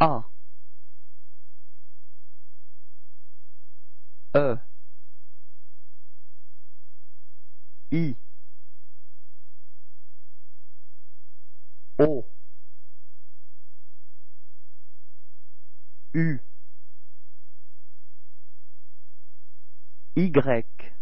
A. E. I. O. U. Y.